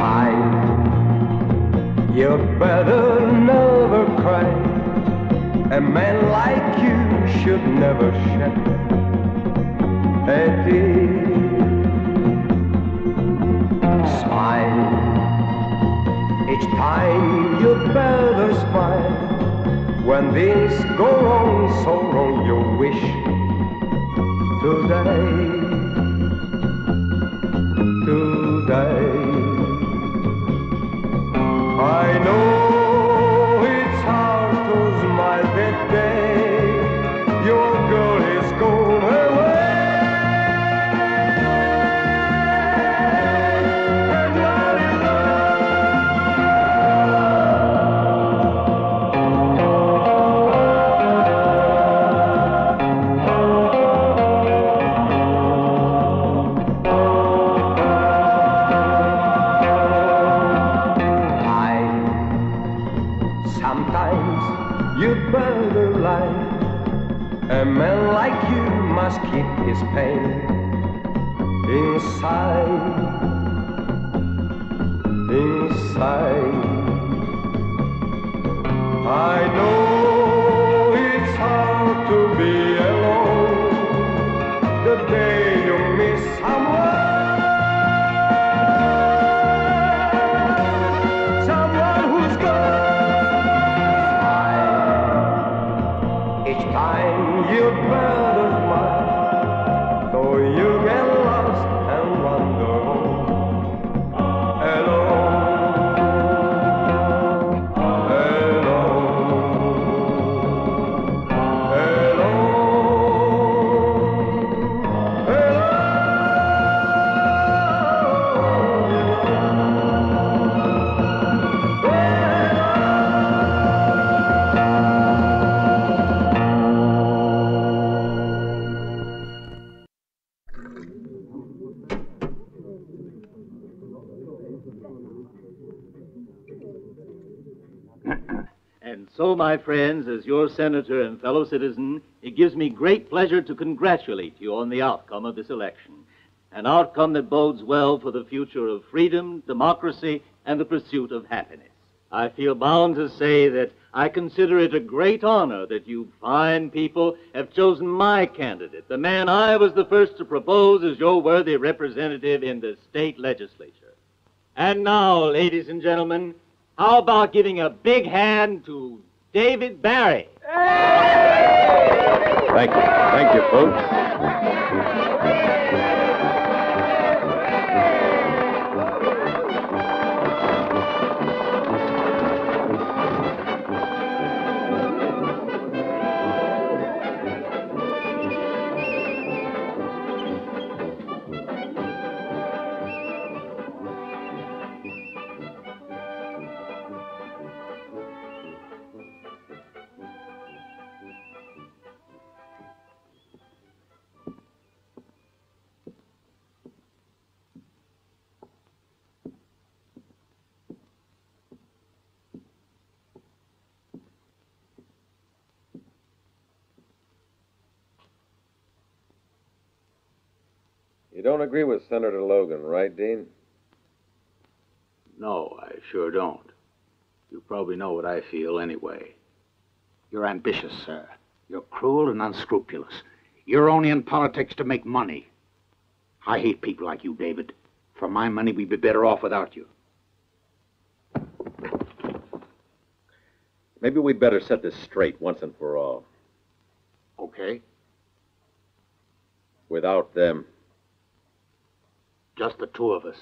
Smile. You'd better never cry. A man like you should never shed a tear. Smile. Each time you better smile. When things go wrong, so wrong, you wish today. Know friends, as your senator and fellow citizen, it gives me great pleasure to congratulate you on the outcome of this election. An outcome that bodes well for the future of freedom, democracy, and the pursuit of happiness. I feel bound to say that I consider it a great honor that you fine people have chosen my candidate, the man I was the first to propose as your worthy representative in the state legislature. And now, ladies and gentlemen, how about giving a big hand to David Barry? Thank you. Thank you, folks. Don't agree with Senator Logan, right, Dean? No, I sure don't. You probably know what I feel anyway. You're ambitious, sir. You're cruel and unscrupulous. You're only in politics to make money. I hate people like you, David. For my money, we'd be better off without you. Maybe we'd better set this straight once and for all. Okay? Without them. Just the two of us.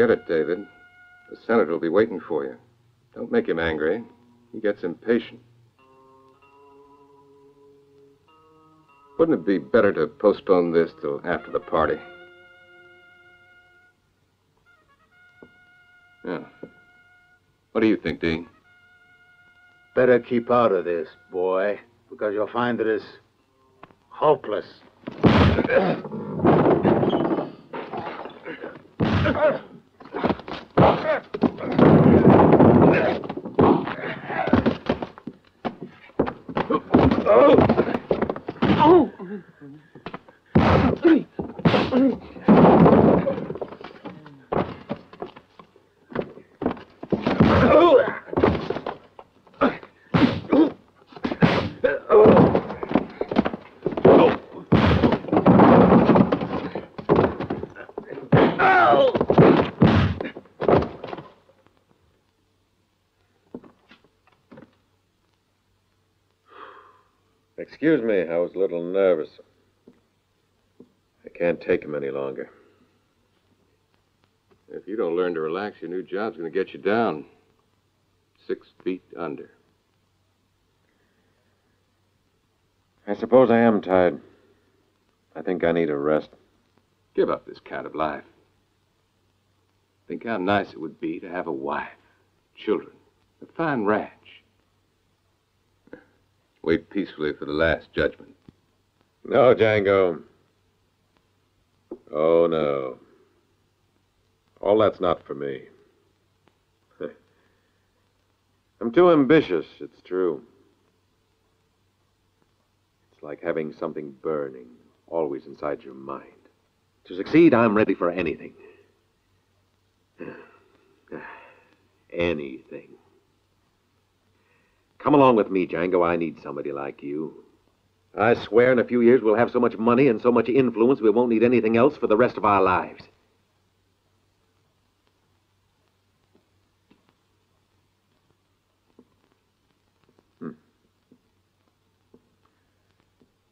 Forget it, David. The senator will be waiting for you. Don't make him angry. He gets impatient. Wouldn't it be better to postpone this till after the party? Yeah. What do you think, Dean? Better keep out of this, boy, because you'll find that it's hopeless. Excuse me, I was a little nervous. I can't take him any longer. If you don't learn to relax, your new job's going to get you down six feet under. I suppose I am tired. I think I need a rest. Give up this kind of life. Think how nice it would be to have a wife, children, a fine ranch. Wait peacefully for the last judgment. No, Django. Oh, no. All that's not for me. I'm too ambitious, it's true. It's like having something burning always inside your mind. To succeed, I'm ready for anything. Anything. Come along with me, Django. I need somebody like you. I swear in a few years we'll have so much money and so much influence we won't need anything else for the rest of our lives. Hmm.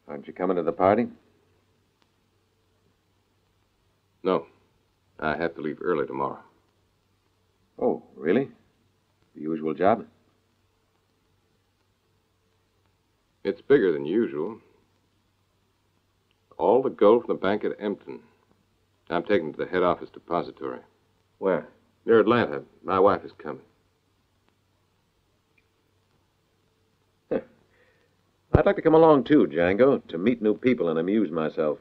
Aren't you coming to the party? No. I have to leave early tomorrow. Oh, really? The usual job? It's bigger than usual. All the gold from the bank at Empton. I'm taking it to the head office depository. Where? Near Atlanta. My wife is coming. I'd like to come along too, Django, to meet new people and amuse myself.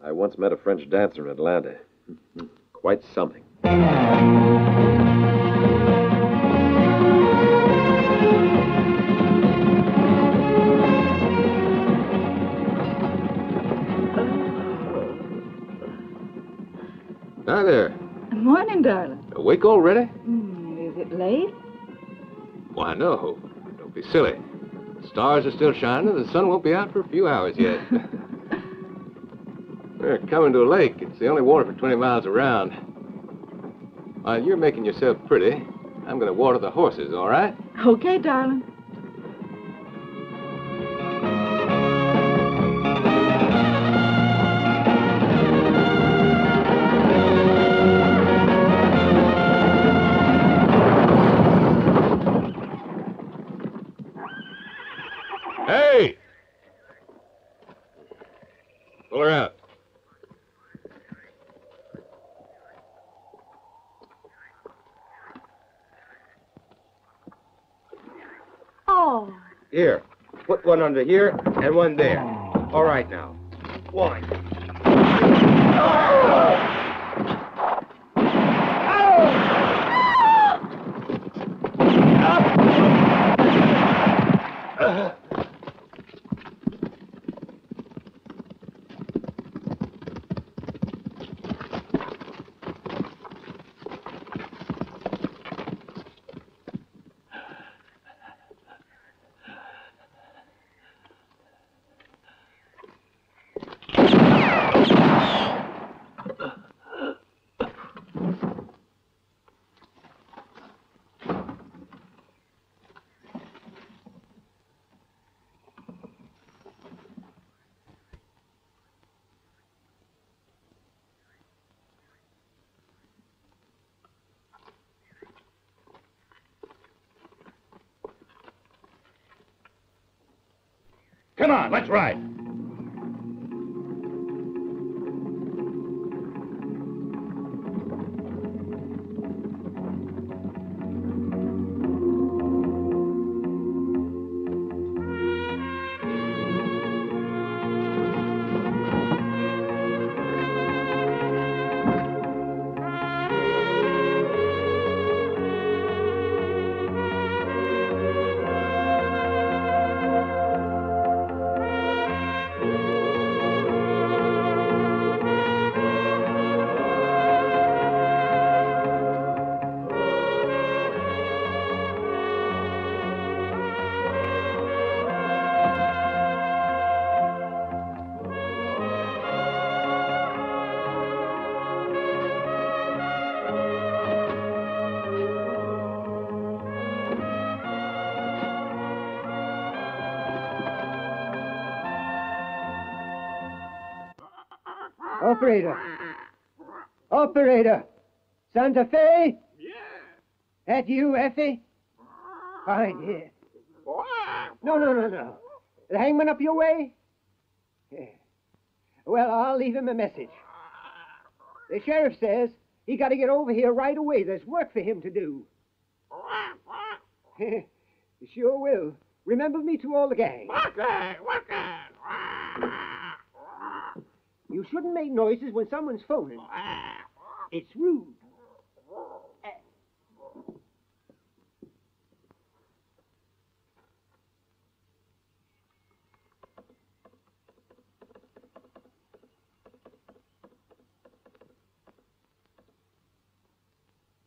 I once met a French dancer in Atlanta. Quite something. Morning, darling. Awake already? Hmm, is it late? Why, no. Don't be silly. The stars are still shining, the sun won't be out for a few hours yet. We're coming to a lake. It's the only water for 20 miles around. While you're making yourself pretty, I'm going to water the horses, all right? Okay, darling. One under here and one there. All right now. One. Come on, let's ride. Operator. Operator. Santa Fe? Yeah. That you, Effie? Fine, here. No, no, no, no. The hangman up your way? Yeah. Well, I'll leave him a message. The sheriff says he got to get over here right away. There's work for him to do. sure will. Remember me to all the gang. You shouldn't make noises when someone's phoning. It's rude.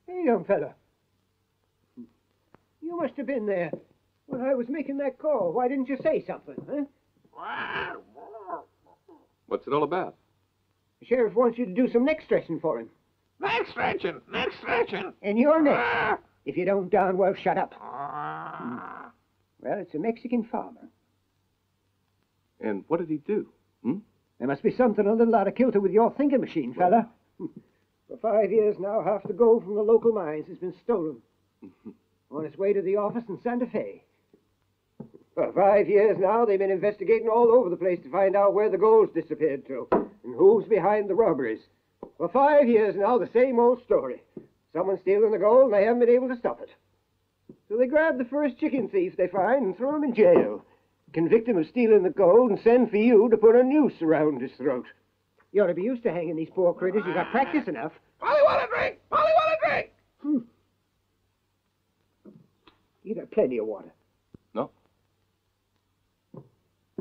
Hey, young fella. You must have been there when I was making that call. Why didn't you say something, huh? What's it all about? The sheriff wants you to do some neck stretching for him. Neck stretching, neck stretching. And your neck. If you don't darn well shut up. Hmm. Well, it's a Mexican farmer. And what did he do? Hmm? There must be something a little out of kilter with your thinking machine, fella. For five years now, half the gold from the local mines has been stolen. On its way to the office in Santa Fe. For five years now, they've been investigating all over the place to find out where the gold's disappeared to and who's behind the robberies. For five years now, the same old story. Someone's stealing the gold and they haven't been able to stop it. So they grab the first chicken thief they find and throw him in jail. Convict him of stealing the gold and send for you to put a noose around his throat. You ought to be used to hanging these poor critters. You've got practice enough. Polly want a drink! Polly want a drink! Hmm. You got plenty of water. No.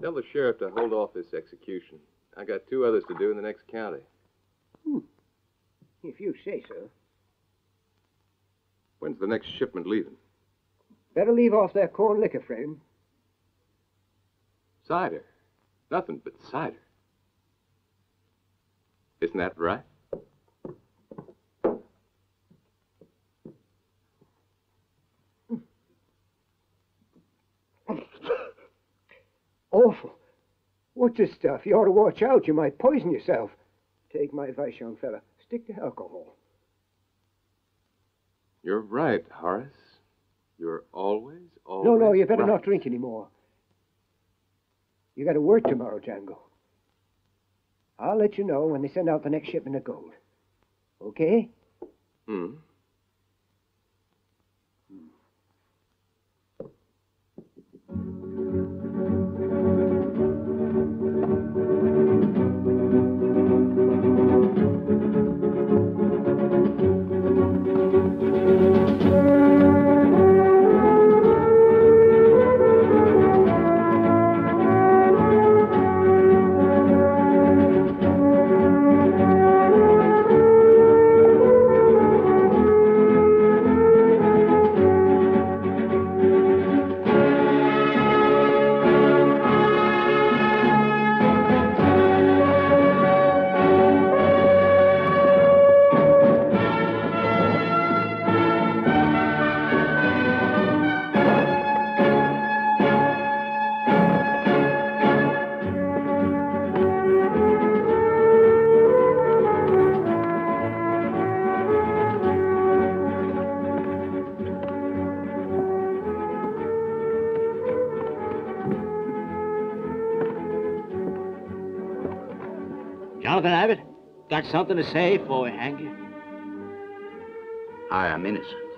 Tell the sheriff to hold off this execution. I got two others to do in the next county. Hmm. If you say so. When's the next shipment leaving? Better leave off that corn liquor, friend. Cider. Nothing but cider. Isn't that right? Awful. What's this stuff? You ought to watch out. You might poison yourself. Take my advice, young fella. Stick to alcohol. You're right, Horace. You're always, always. No, no, you better right. not drink anymore. You got to work tomorrow, Django. I'll let you know when they send out the next shipment of gold. Okay? Hmm. Got something to say before we hang you? I am innocent.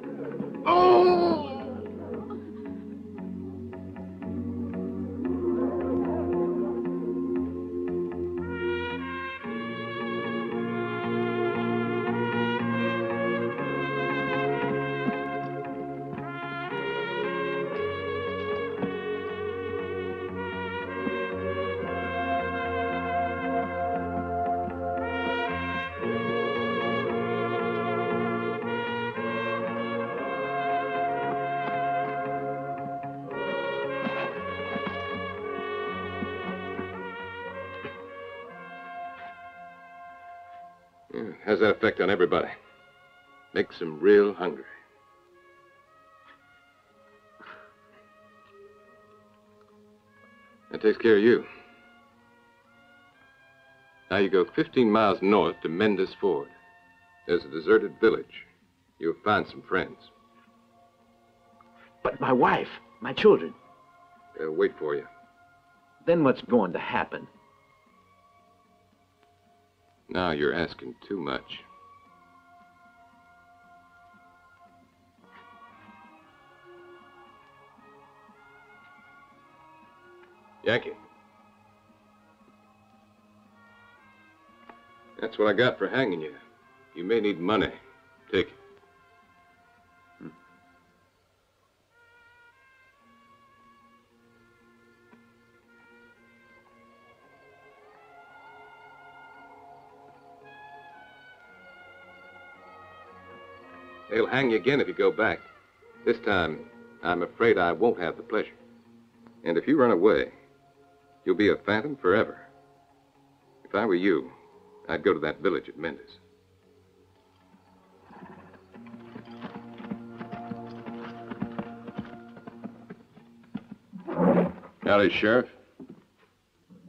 Yeah, has that effect on everybody? Makes them real hungry. That takes care of you. Now you go 15 miles north to Mendes Ford. There's a deserted village. You'll find some friends. But my wife, my children, They'll wait for you. then what's going to happen? Now you're asking too much. Yankee. That's what I got for hanging you. You may need money. Take it. Hang you again if you go back. This time, I'm afraid I won't have the pleasure. And if you run away, you'll be a phantom forever. If I were you, I'd go to that village at Mendes. Howdy, Sheriff.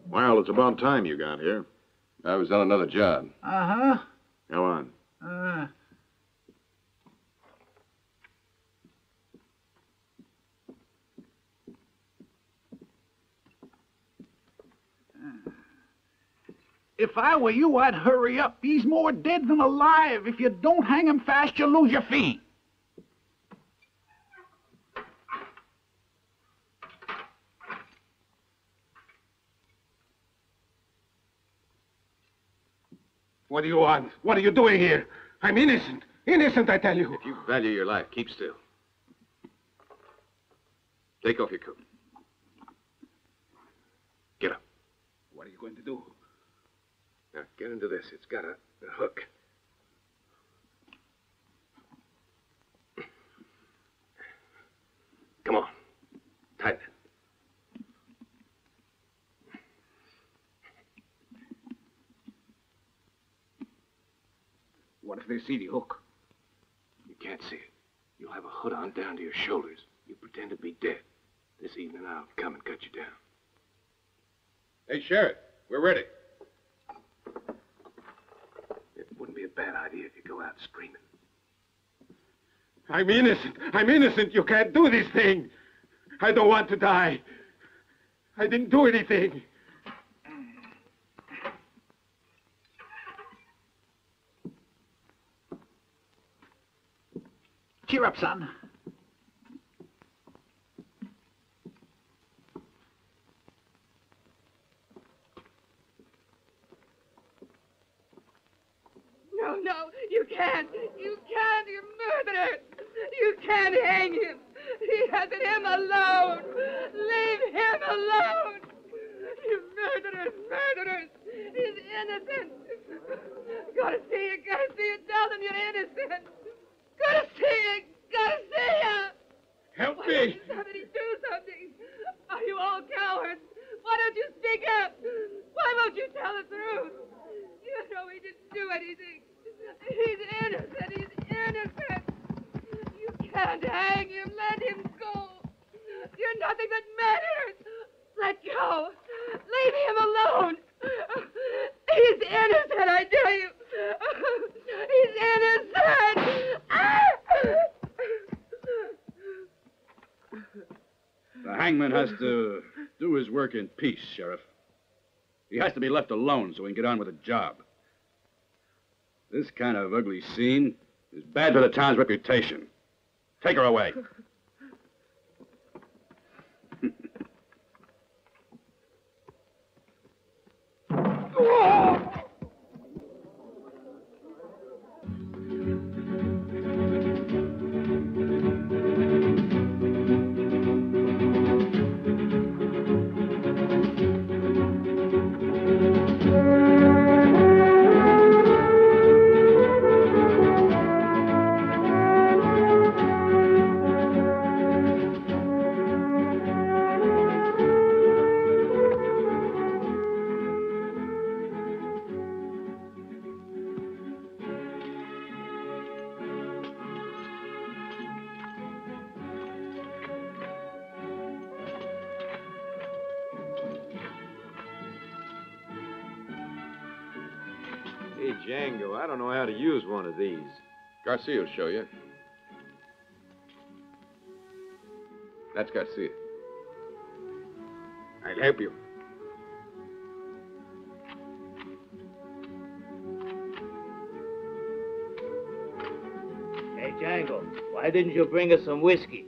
Well, it's about time you got here. I was on another job. Uh-huh. Go on. Uh, If I were you, I'd hurry up. He's more dead than alive. If you don't hang him fast, you'll lose your feet. What do you want? What are you doing here? I'm innocent. Innocent, I tell you. If you value your life, keep still. Take off your coat. Get up. What are you going to do? Now, get into this. It's got a, a hook. Come on. Tighten it. What if they see the hook? You can't see it. You'll have a hood on down to your shoulders. You pretend to be dead. This evening I'll come and cut you down. Hey, Sheriff, we're ready. Be a bad idea if you go out screaming. I'm innocent. I'm innocent. You can't do this thing. I don't want to die. I didn't do anything. Cheer up, son. No, no, you can't. You can't. You murderer. You can't hang him. He hasn't him alone. Leave him alone. You murderers, murderers. He's innocent. Gotta see you, gotta see you. Tell them you're innocent. Gotta see you, gotta see you. Help Why me. somebody do something? Are you all cowards? Why don't you speak up? Why won't you tell the truth? You know he didn't do anything. He's innocent. He's innocent. You can't hang him. Let him go. You're nothing but murderers. Let go. Leave him alone. He's innocent, I tell you. He's innocent. The hangman has to do his work in peace, Sheriff. He has to be left alone so he can get on with the job. This kind of ugly scene is bad for the town's reputation. Take her away. Hey, oh! Garcia will show you. That's Garcia. I'll help you. Hey, Django, why didn't you bring us some whiskey?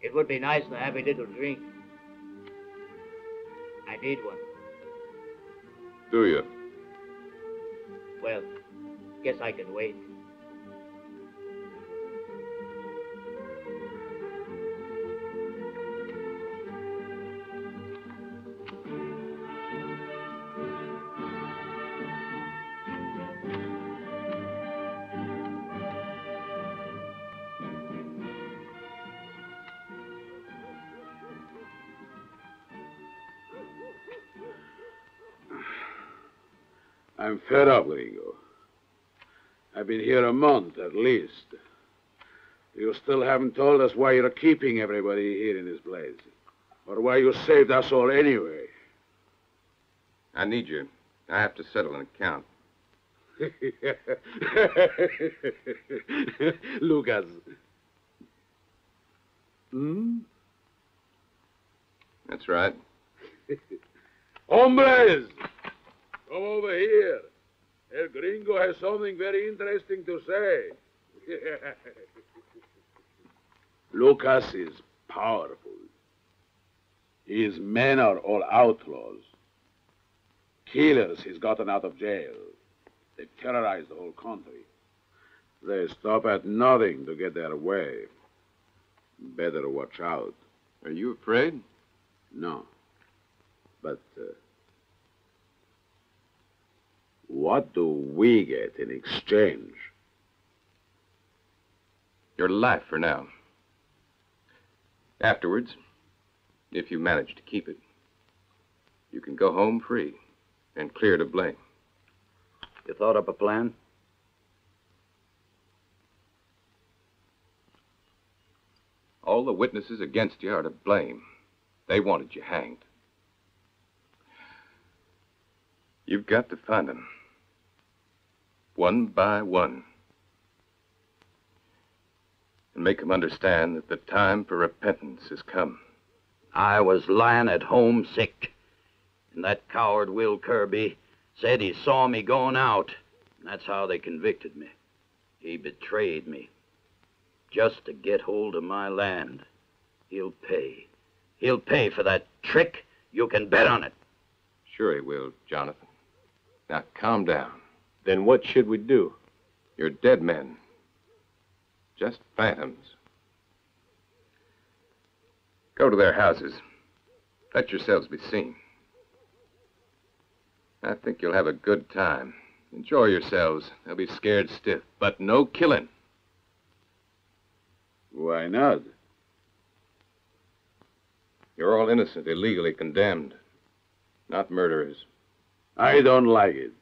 It would be nice to have a little drink. I need one. Do you? Guess I can wait. I'm fed up, Gringo. I've been here a month at least. You still haven't told us why you're keeping everybody here in this place. Or why you saved us all anyway. I need you. I have to settle an account. Lucas. Hmm? That's right. Hombres! Come over here. El gringo has something very interesting to say. Lucas is powerful. His men are all outlaws. Killers he's gotten out of jail. They terrorize the whole country. They stop at nothing to get their way. Better watch out. Are you afraid? No. But uh, what do we get in exchange? Your life for now. Afterwards, if you manage to keep it, you can go home free and clear to blame. You thought up a plan? All the witnesses against you are to blame. They wanted you hanged. You've got to find them one by one. And make them understand that the time for repentance has come. I was lying at home sick, and that coward Will Kirby said he saw me going out. And that's how they convicted me. He betrayed me. Just to get hold of my land. He'll pay. He'll pay for that trick. You can bet on it. Sure he will, Jonathan. Now calm down. Then what should we do? You're dead men. Just phantoms. Go to their houses. Let yourselves be seen. I think you'll have a good time. Enjoy yourselves. They'll be scared stiff, but no killing. Why not? You're all innocent, illegally condemned, not murderers. I don't like it.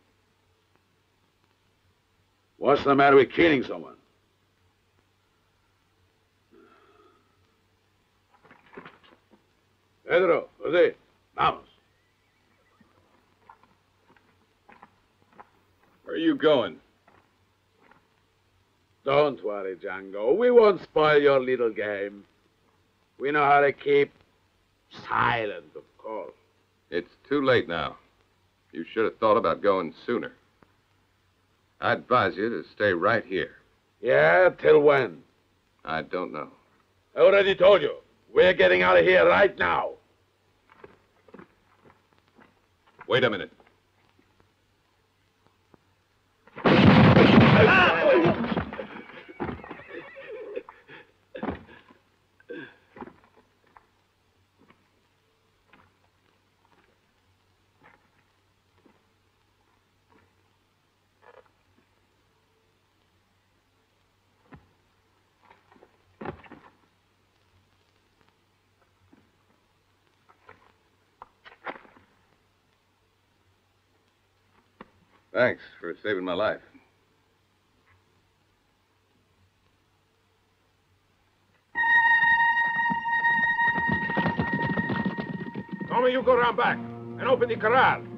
What's the matter with killing someone? Pedro, José, vamos. Where are you going? Don't worry, Django. We won't spoil your little game. We know how to keep silent, of course. It's too late now. You should have thought about going sooner. I advise you to stay right here. Yeah, till when? I don't know. I already told you. We're getting out of here right now. Wait a minute. Ah! Thanks for saving my life. Tommy, you go around back and open the corral.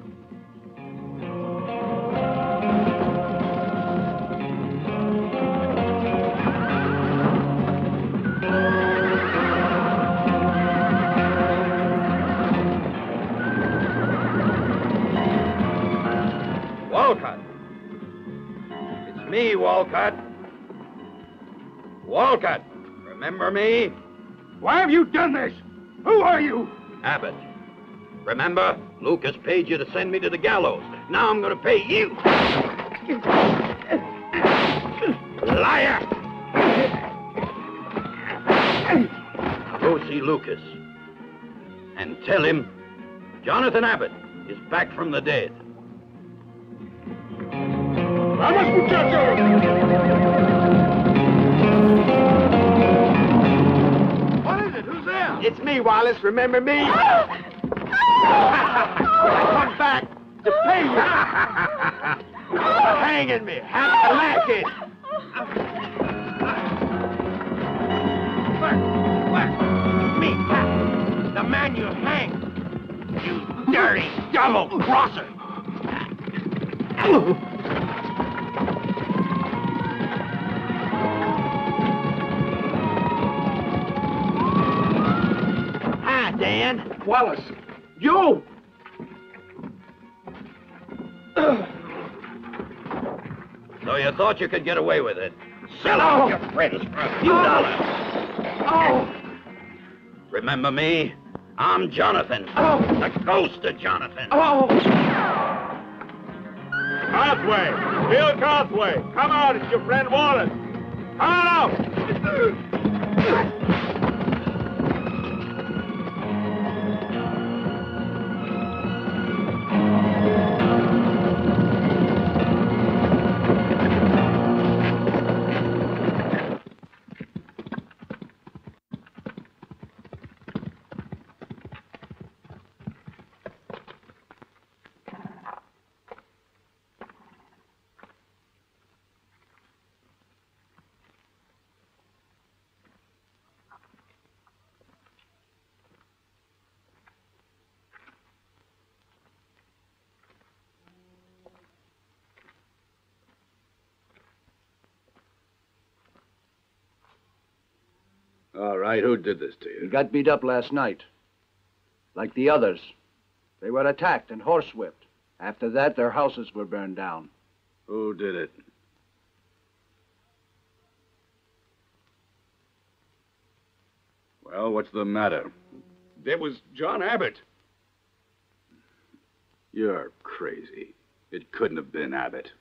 Me, Walcott. Walcott. Remember me? Why have you done this? Who are you? Abbott. Remember? Lucas paid you to send me to the gallows. Now I'm going to pay you. Liar! Go see Lucas. And tell him Jonathan Abbott is back from the dead. ¡Vamos, muchachos! What is it? Who's there? It's me, Wallace. Remember me? I come back to pay you hanging me. To lack it. Me, the man you hanged. You dirty double crosser. Wallace. You! So you thought you could get away with it? Sell out your friends for a few oh. dollars. Oh! Remember me? I'm Jonathan. Oh. The ghost of Jonathan. Oh! Carthway! Bill Carthway! Come out, it's your friend Wallace! Come on out! right, who did this to you? He got beat up last night. Like the others. They were attacked and horsewhipped. After that, their houses were burned down. Who did it? Well, what's the matter? That was John Abbott. You're crazy. It couldn't have been Abbott.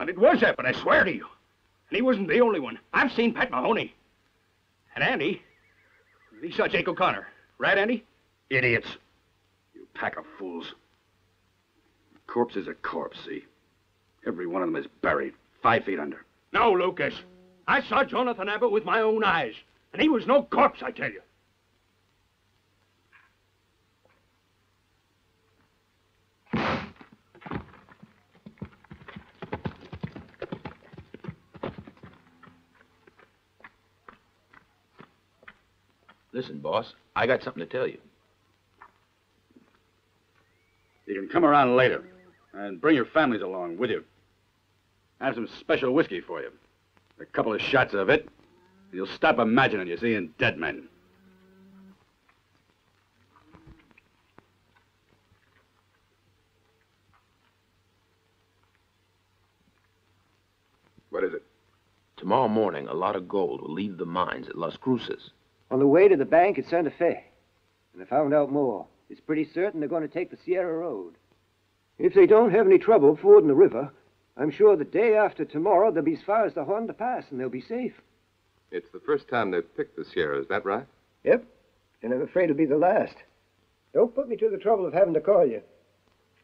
And it was Abbott, I swear to you. And he wasn't the only one. I've seen Pat Mahoney. And Andy. He saw Jake O'Connor. Right, Andy? Idiots. You pack of fools. A corpse is a corpse, see? Every one of them is buried, five feet under. No, Lucas. I saw Jonathan Abbott with my own eyes. And he was no corpse, I tell you. Listen, boss, I got something to tell you. You can come around later and bring your families along with you. I have some special whiskey for you. A couple of shots of it, and you'll stop imagining you're seeing dead men. What is it? Tomorrow morning, a lot of gold will leave the mines at Las Cruces. On the way to the bank at Santa Fe. And I found out more. It's pretty certain they're going to take the Sierra Road. If they don't have any trouble fording the river, I'm sure the day after tomorrow they'll be as far as the Honda Pass and they'll be safe. It's the first time they've picked the Sierra, is that right? Yep. And I'm afraid it'll be the last. Don't put me to the trouble of having to call you.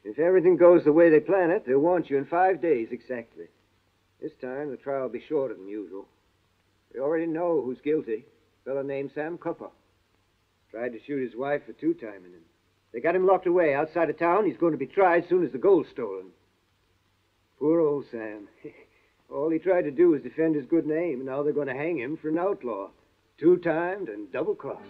If everything goes the way they plan it, they'll want you in five days exactly. This time the trial will be shorter than usual. We already know who's guilty. Fellow named Sam Cooper. Tried to shoot his wife for two-timing him. They got him locked away outside of town. He's going to be tried soon as the gold's stolen. Poor old Sam. All he tried to do was defend his good name, and now they're going to hang him for an outlaw. Two-timed and double-crossed.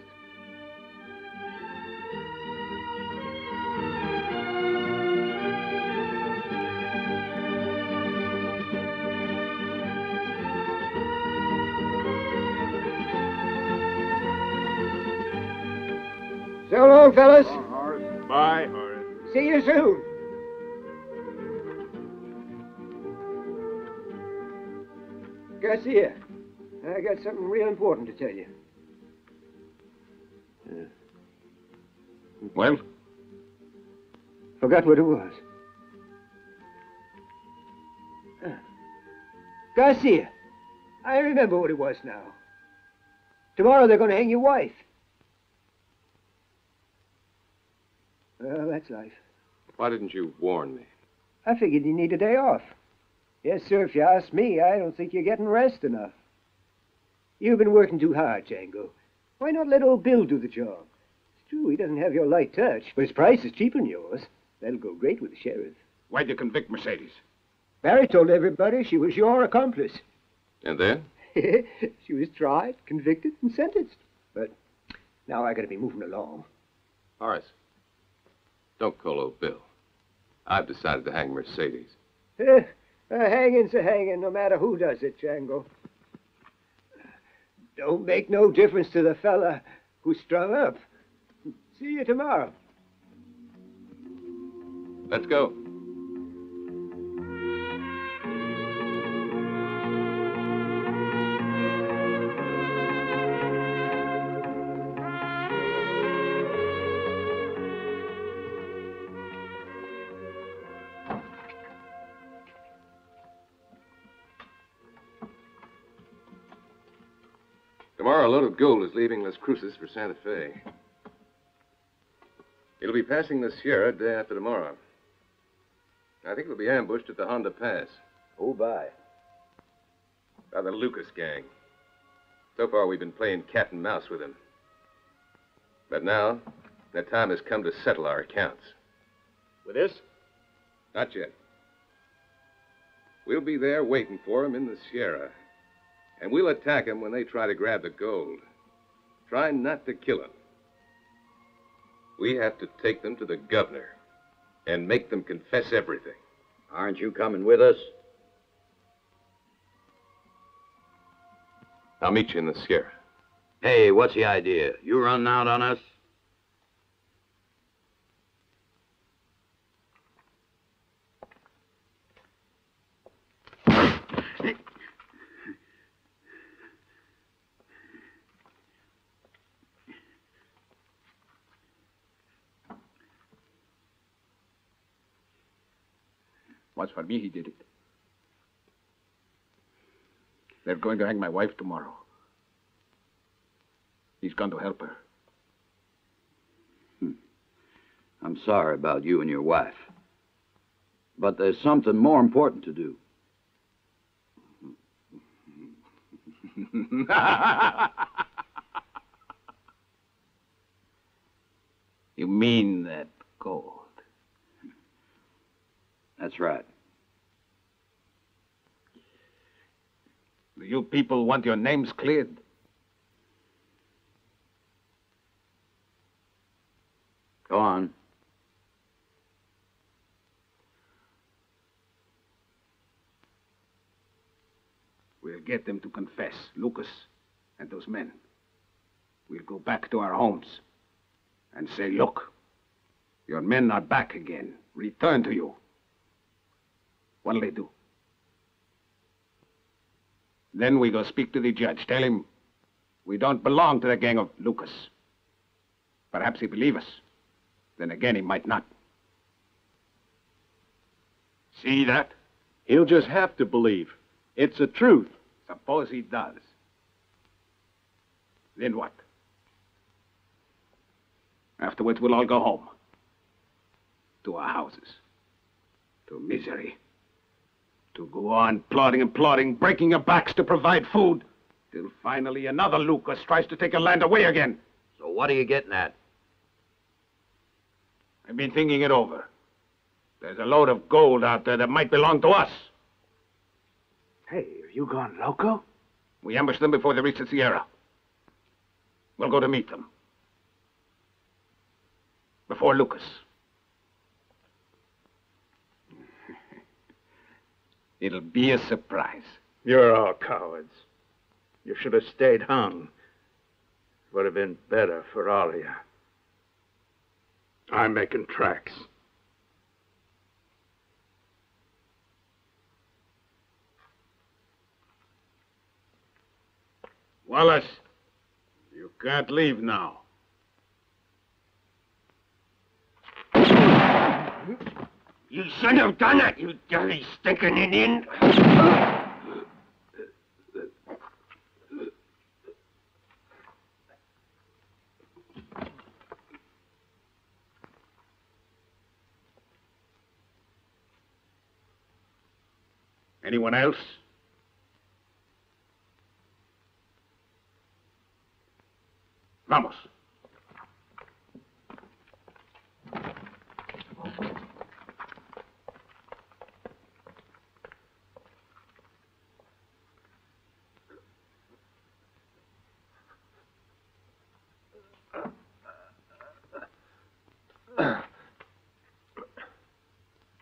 Long, fellas. Bye, Horace. See you soon. Garcia, I got something real important to tell you. Well? Forgot what it was. Ah. Garcia, I remember what it was now. Tomorrow they're going to hang your wife. Well, that's life. Why didn't you warn me? I figured you need a day off. Yes, sir, if you ask me, I don't think you're getting rest enough. You've been working too hard, Django. Why not let old Bill do the job? It's true he doesn't have your light touch, but his price is cheaper than yours. That'll go great with the sheriff. Why'd you convict Mercedes? Barry told everybody she was your accomplice. And then? she was tried, convicted, and sentenced. But now I gotta be moving along. Horace, don't call old Bill. I've decided to hang Mercedes. Eh, a hanging's a hanging, no matter who does it, Django. Don't make no difference to the fella who's strung up. See you tomorrow. Let's go. Tomorrow, a load of gold is leaving Las Cruces for Santa Fe. It'll be passing the Sierra day after tomorrow. I think it'll be ambushed at the Honda Pass. Oh, Who by? By the Lucas gang. So far, we've been playing cat and mouse with them. But now, the time has come to settle our accounts. With this? Not yet. We'll be there waiting for them in the Sierra. And we'll attack them when they try to grab the gold. Try not to kill them. We have to take them to the governor and make them confess everything. Aren't you coming with us? I'll meet you in the Sierra. Hey, what's the idea? You running out on us? What's for me, he did it. They're going to hang my wife tomorrow. He's gone to help her. Hmm. I'm sorry about you and your wife. But there's something more important to do. you mean that gold? That's right. Do you people want your names cleared? Go on. We'll get them to confess, Lucas and those men. We'll go back to our homes and say, look, your men are back again. Return to you. What'll they do? Then we go speak to the judge. Tell him we don't belong to the gang of Lucas. Perhaps he believe us. Then again, he might not. See that? He'll just have to believe. It's the truth. Suppose he does. Then what? Afterwards, we'll all go home. To our houses. To misery. To go on plodding and plodding, breaking your backs to provide food, till finally another Lucas tries to take your land away again. So what are you getting at? I've been thinking it over. There's a load of gold out there that might belong to us. Hey, have you gone loco? We ambush them before they reach the Sierra. We'll go to meet them. Before Lucas. It'll be a surprise. You're all cowards. You should have stayed hung. It would have been better for all of you. I'm making tracks. Wallace, you can't leave now. You shouldn't have done it, you dirty, stinking Indian. Anyone else? Vamos.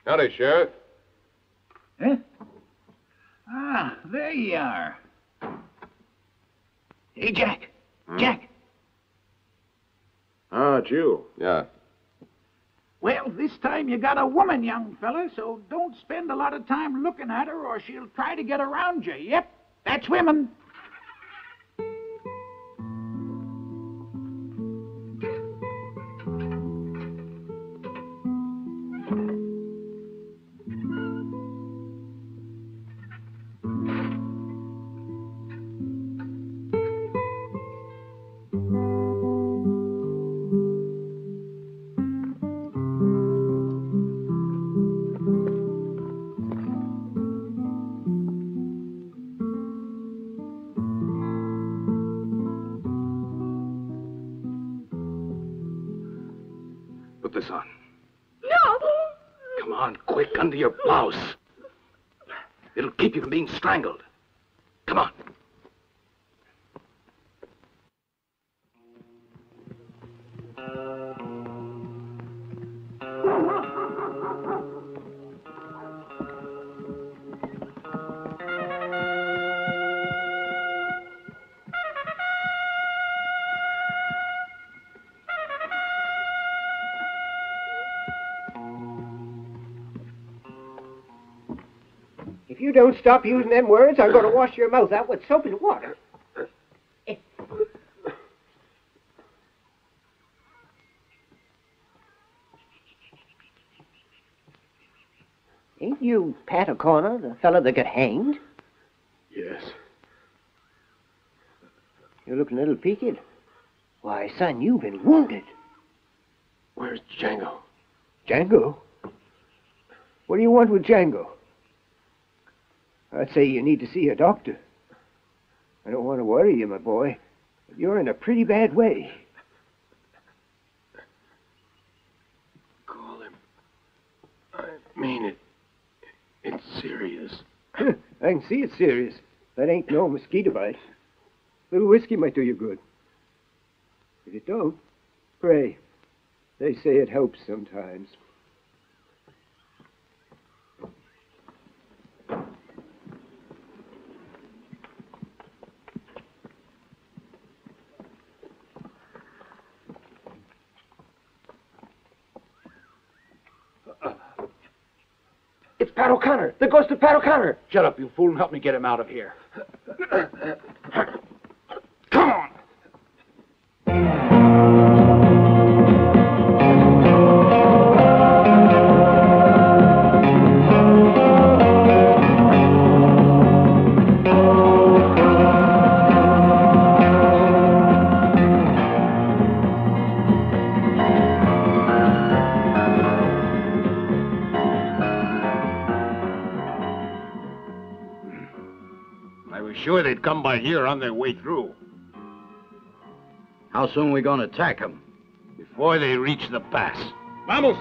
Howdy, Sheriff. Eh? Ah, there you are. Hey, Jack. Jack. Ah, it's you. Yeah. Well, this time you got a woman, young fella, so don't spend a lot of time looking at her or she'll try to get around you. Yep, that's women. Strangled. You don't stop using them words, I'm going to wash your mouth out with soap and water. Ain't you Pat O'Connor, the fellow that got hanged? Yes. You're looking a little peaked. Why, son, you've been wounded. Where's Django? Django? What do you want with Django? I'd say you need to see a doctor. I don't want to worry you, my boy, but you're in a pretty bad way. Call him. I mean it. It's serious. I can see it's serious. That ain't no mosquito bite. A little whiskey might do you good. If it don't, pray. They say it helps sometimes. It's Pat O'Connor. The ghost of Pat O'Connor. Shut up, you fool, and help me get him out of here. by here on their way through. How soon we gonna attack them? Before they reach the pass. Vamos!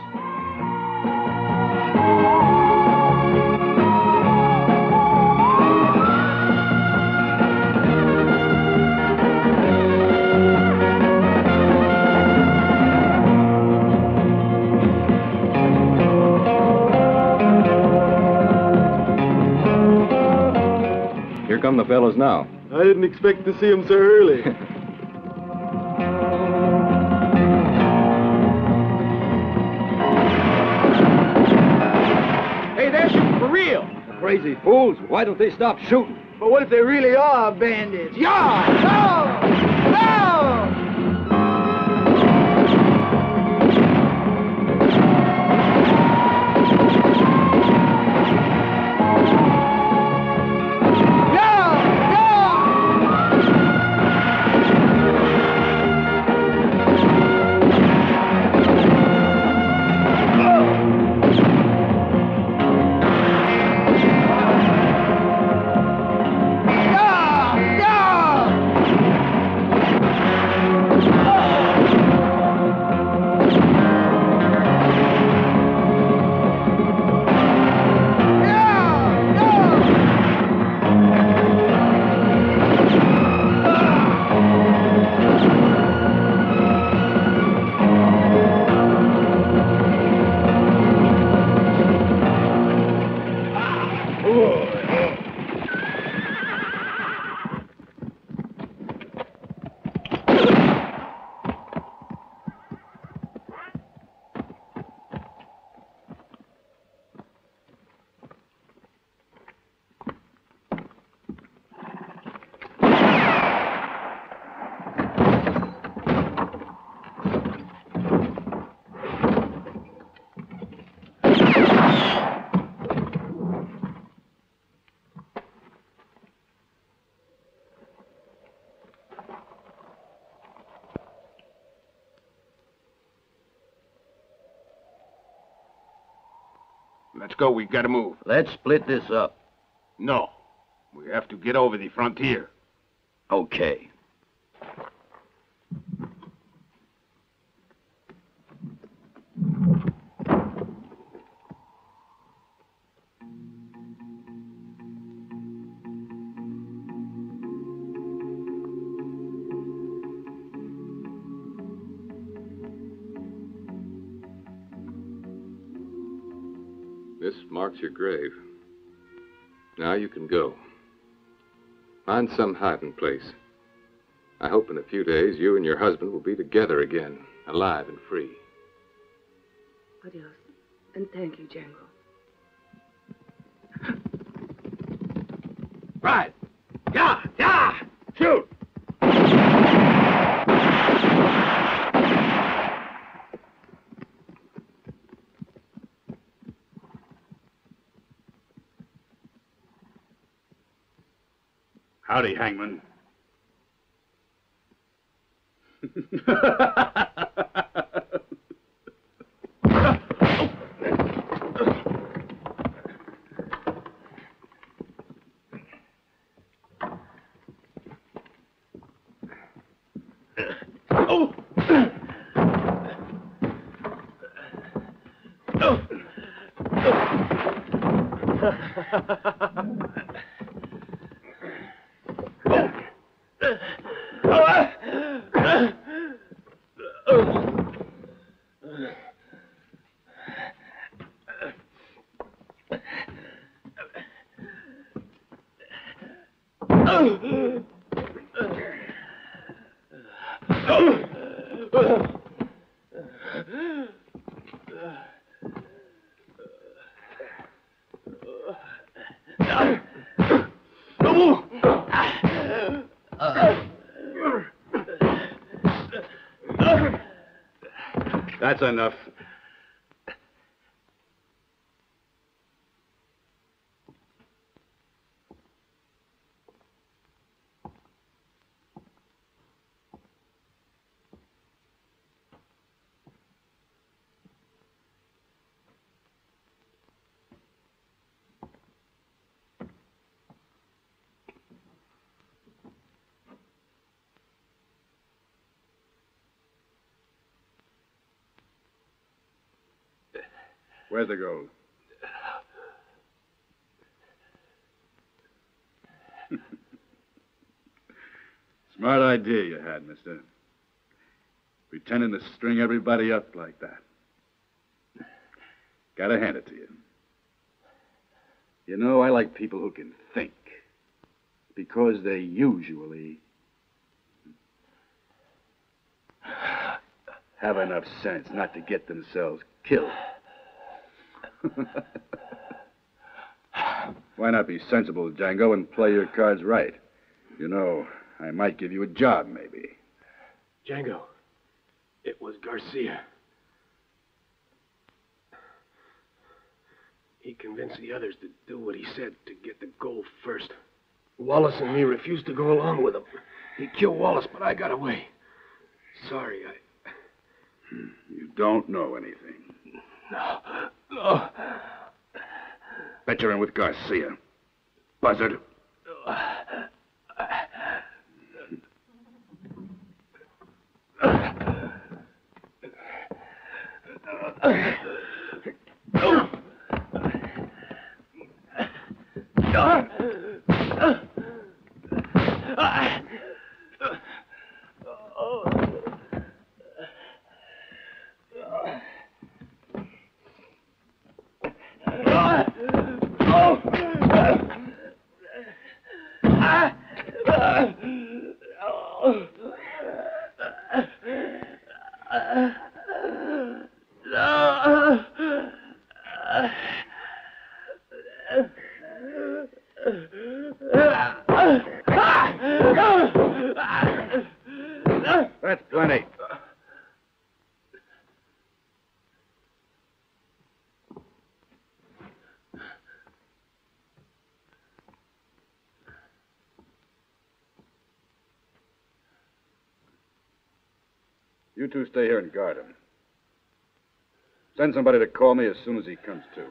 Here come the fellows now. I didn't expect to see him so early. Hey, they're shooting for real. Crazy fools. Why don't they stop shooting? But what if they really are bandits? Yeah! Oh! No! Let's go. We've got to move. Let's split this up. No. We have to get over the frontier. Okay. This your grave. Now you can go. Find some hiding place. I hope in a few days you and your husband will be together again, alive and free. Adios. And thank you, Django. Right. Yeah, yeah. Shoot. Howdy, Hangman. Oh! That's enough. Where's the gold? Smart idea you had, mister. Pretending to string everybody up like that. Gotta hand it to you. You know, I like people who can think. Because they usually have enough sense not to get themselves killed. Why not be sensible, Django, and play your cards right? You know, I might give you a job, maybe. Django, it was Garcia. He convinced the others to do what he said to get the gold first. Wallace and me refused to go along with him. He killed Wallace, but I got away. Sorry, I. Hmm, you don't know anything. No. No. Bet you're in with Garcia. Buzzard. That's You two stay here and guard him. Send somebody to call me as soon as he comes to.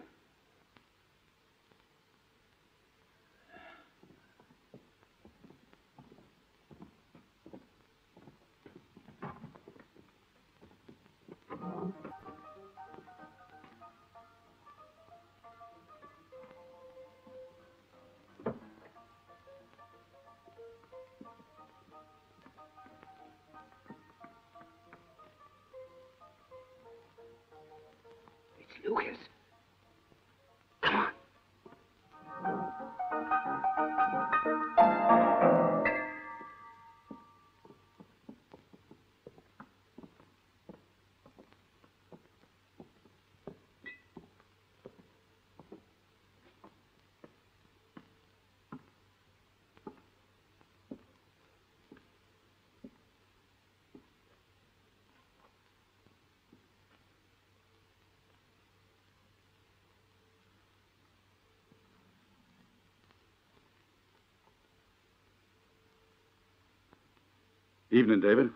Evening, David.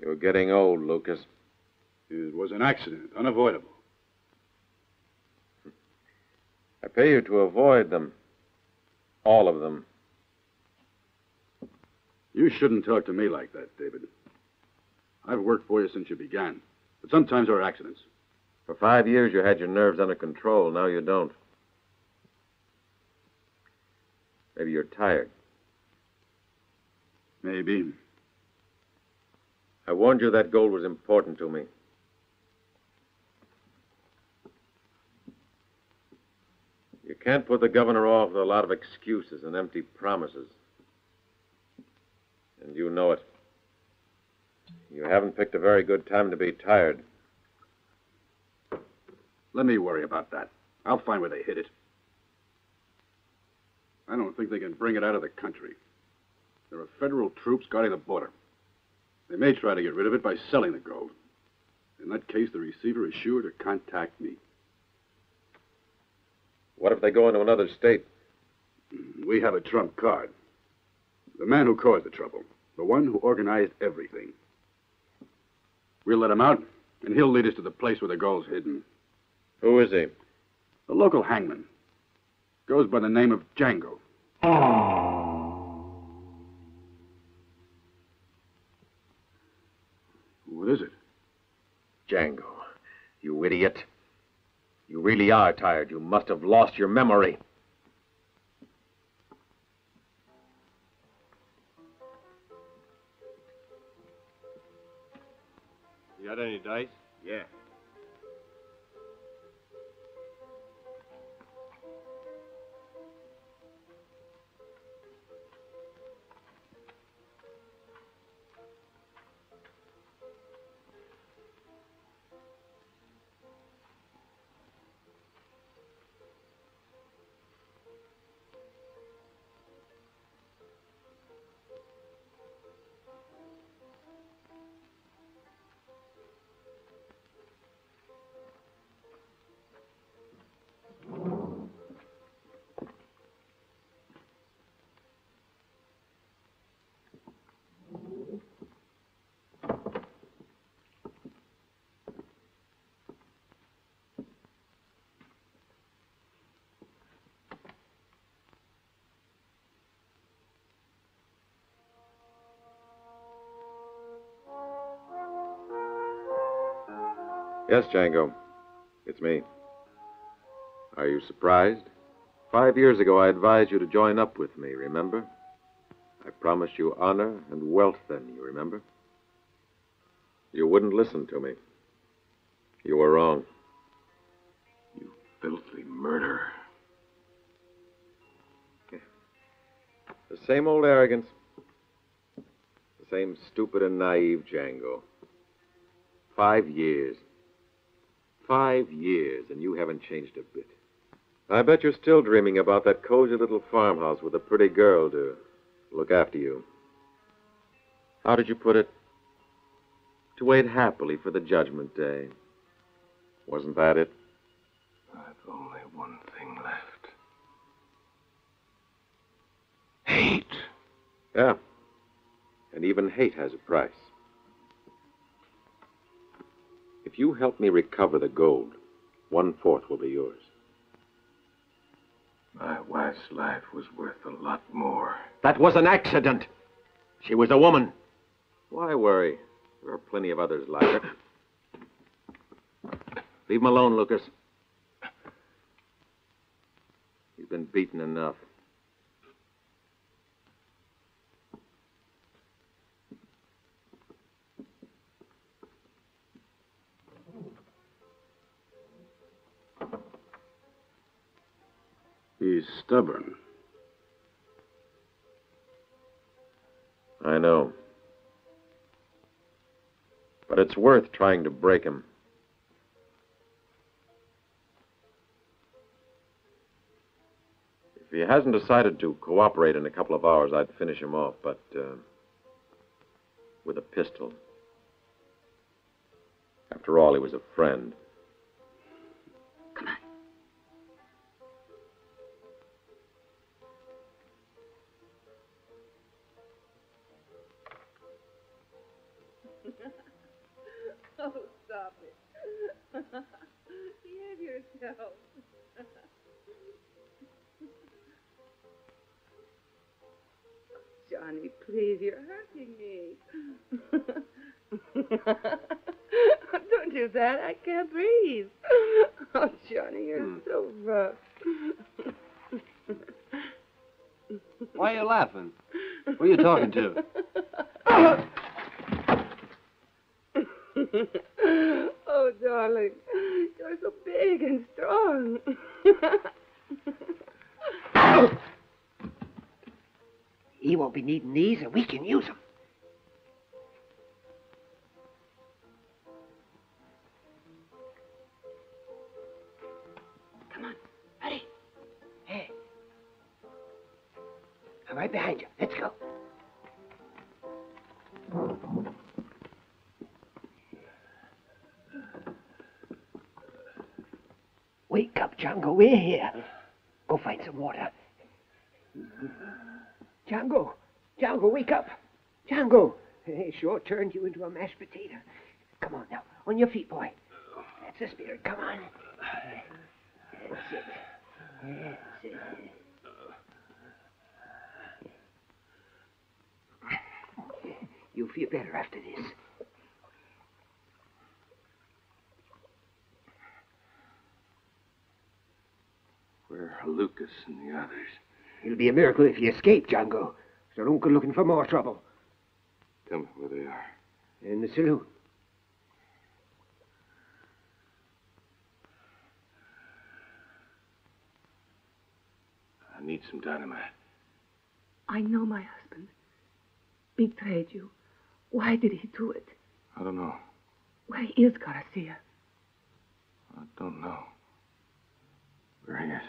You're getting old, Lucas. It was an accident, unavoidable. I pay you to avoid them. All of them. You shouldn't talk to me like that, David. I've worked for you since you began, but sometimes there are accidents. For five years, you had your nerves under control. Now you don't. Maybe you're tired. Maybe. I warned you that gold was important to me. You can't put the governor off with a lot of excuses and empty promises. And you know it. You haven't picked a very good time to be tired. Let me worry about that. I'll find where they hid it. I don't think they can bring it out of the country. There are federal troops guarding the border. They may try to get rid of it by selling the gold. In that case, the receiver is sure to contact me. What if they go into another state? We have a trump card. The man who caused the trouble. The one who organized everything. We'll let him out, and he'll lead us to the place where the gold's hidden. Who is he? The local hangman. Goes by the name of Django. What is it? Django. You idiot. You really are tired. You must have lost your memory. You got any dice? Yeah. Yes, Django. It's me. Are you surprised? Five years ago, I advised you to join up with me, remember? I promised you honor and wealth then, you remember? You wouldn't listen to me. You were wrong. You filthy murderer. The same old arrogance. The same stupid and naive Django. Five years. Five years, and you haven't changed a bit. I bet you're still dreaming about that cozy little farmhouse with a pretty girl to look after you. How did you put it? To wait happily for the judgment day. Wasn't that it? I've only one thing left. Hate. Yeah. And even hate has a price. If you help me recover the gold, one fourth will be yours. My wife's life was worth a lot more. That was an accident. She was a woman. Why worry? There are plenty of others like her. Leave him alone, Lucas. He's been beaten enough. He's stubborn. I know. But it's worth trying to break him. If he hasn't decided to cooperate in a couple of hours, I'd finish him off, but uh, with a pistol. After all, he was a friend. Behave yourself. Johnny, please, you're hurting me. Don't do that. I can't breathe. Oh, Johnny, you're hmm. so rough. Why are you laughing? Who are you talking to? oh, darling, you're so big and strong. He won't be needing these, and we can use them. Come on, hurry. Hey. I'm right behind you. Let's go. Wake up, Django. We're here. Go find some water. Django, Django, wake up. Django, it sure turned you into a mashed potato. Come on now, on your feet, boy. That's the spirit. Come on. That's it. That's it. You'll feel better after this. Where are Lucas and the others? It'll be a miracle if you escape, Django. So don't go looking for more trouble. Tell me where they are. In the saloon. I need some dynamite. I know my husband betrayed you. Why did he do it? I don't know. Where is Garcia? I don't know. Where he is.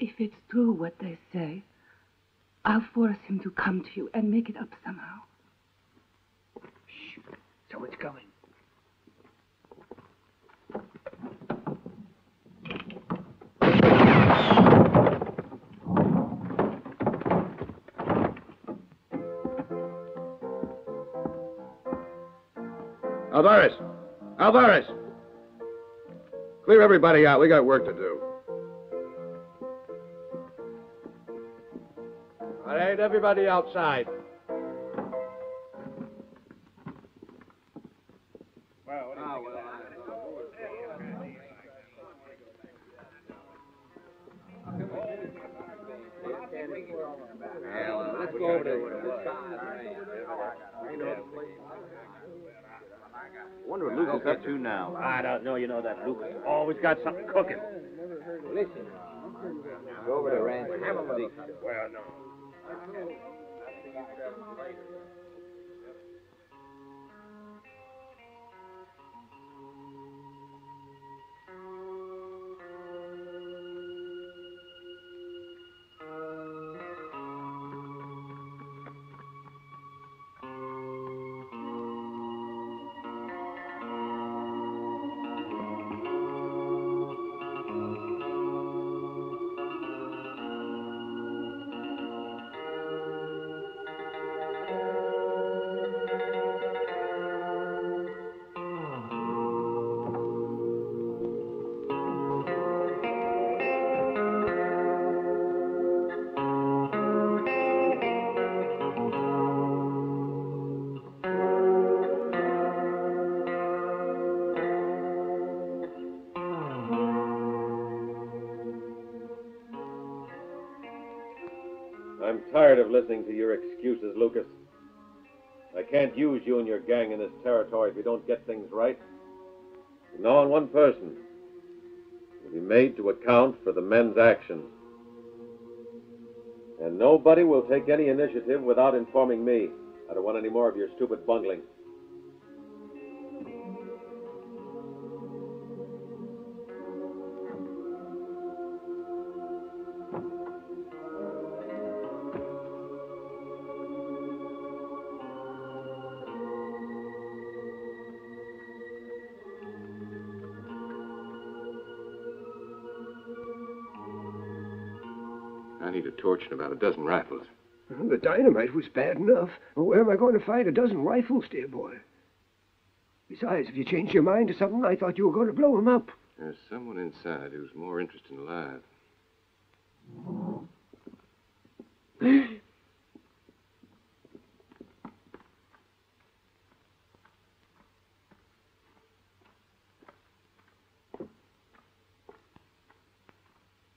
If it's true what they say, I'll force him to come to you and make it up somehow. Someone's coming. Alvarez! Alvarez! Clear everybody out. We got work to do. Right, everybody outside. Let's go over there. Wonder what Lucas up to now. I don't know. You know that Lucas always got something cooking. Listen. Go over to Ranch. Well, no. Tired of listening to your excuses, Lucas. I can't use you and your gang in this territory if you don't get things right. From now on, one person will be made to account for the men's actions. And nobody will take any initiative without informing me. I don't want any more of your stupid bungling. I need a torch and about a dozen rifles. The dynamite was bad enough. Where am I going to find a dozen rifles, dear boy? Besides, if you changed your mind to something, I thought you were going to blow him up. There's someone inside who's more interested alive.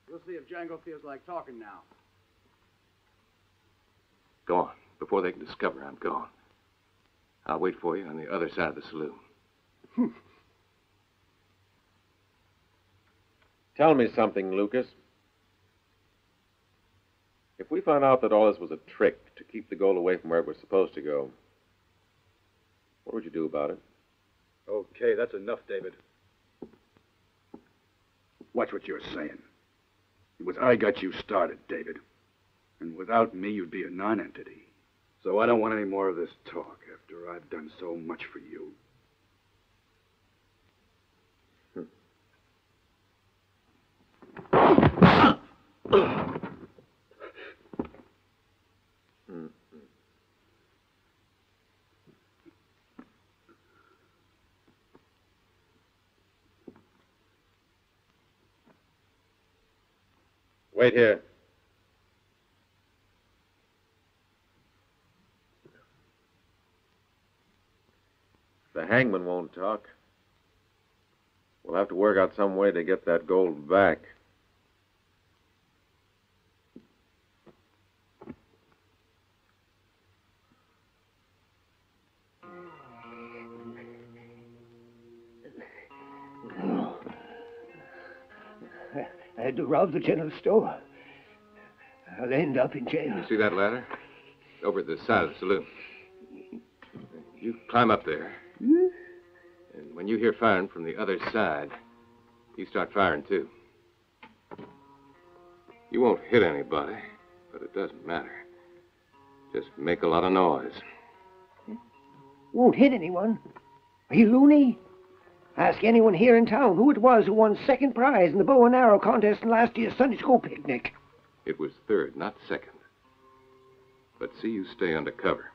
We'll see if Django feels like talking now. Gone. Before they can discover I'm gone. I'll wait for you on the other side of the saloon. Hmm. Tell me something, Lucas. If we found out that all this was a trick to keep the gold away from where it was supposed to go, what would you do about it? Okay, that's enough, David. Watch what you're saying. It was I got you started, David. And without me, you'd be a non-entity. So I don't want any more of this talk after I've done so much for you. Wait here. The hangman won't talk. We'll have to work out some way to get that gold back. I had to rob the general store. I'll end up in jail. You see that ladder? Over at the side of the saloon. You climb up there. Hmm? And when you hear firing from the other side, you start firing too. You won't hit anybody, but it doesn't matter. Just make a lot of noise. Won't hit anyone. Are you loony? Ask anyone here in town who it was who won second prize in the bow and arrow contest in last year's Sunday school picnic. It was third, not second. But see you stay under cover.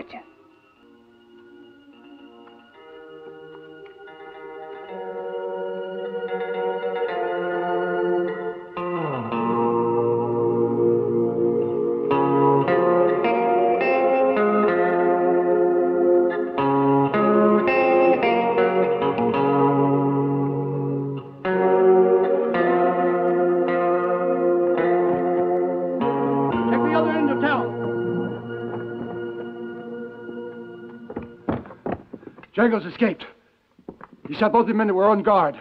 I Django's escaped. He shot both the men that were on guard.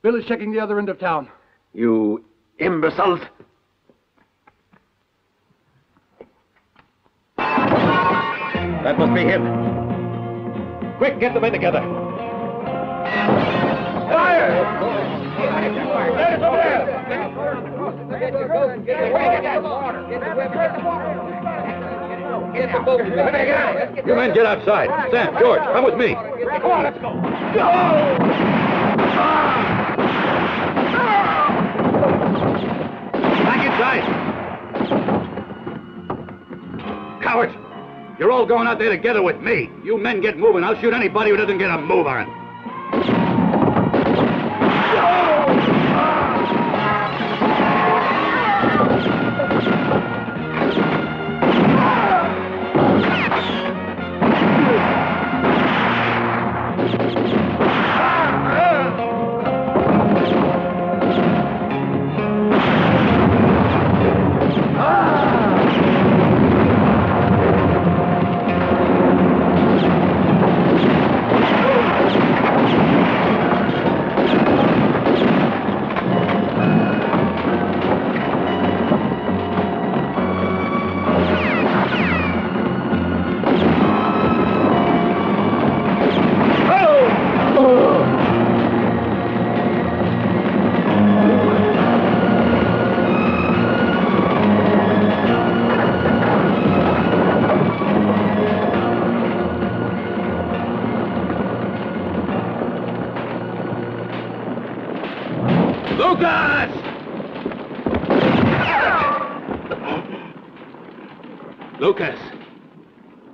Bill is checking the other end of town. You imbeciles! That must be him. Quick, get the men together. You men get outside. Sam, George, come with me. Come on, let's go. Ah! Back inside. Cowards! You're all going out there together with me. You men get moving. I'll shoot anybody who doesn't get a move on.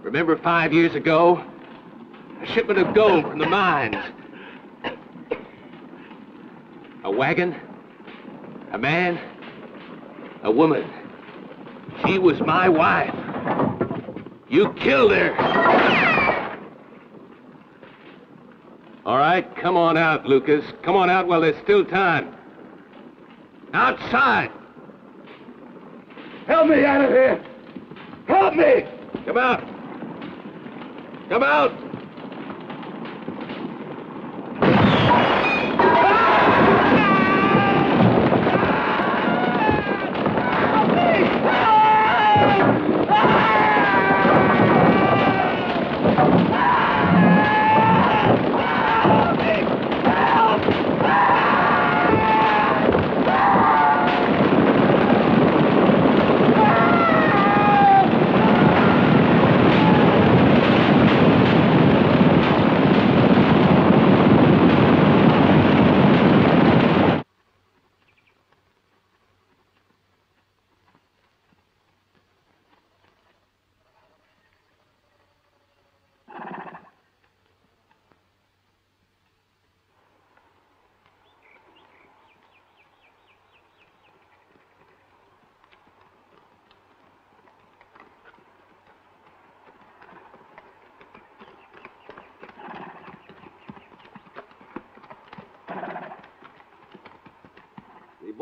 Remember five years ago? A shipment of gold from the mines. A wagon, a man, a woman. She was my wife. You killed her. All right, come on out, Lucas. Come on out while there's still time. Outside. Help me out of here! Help me! Come out. Come out.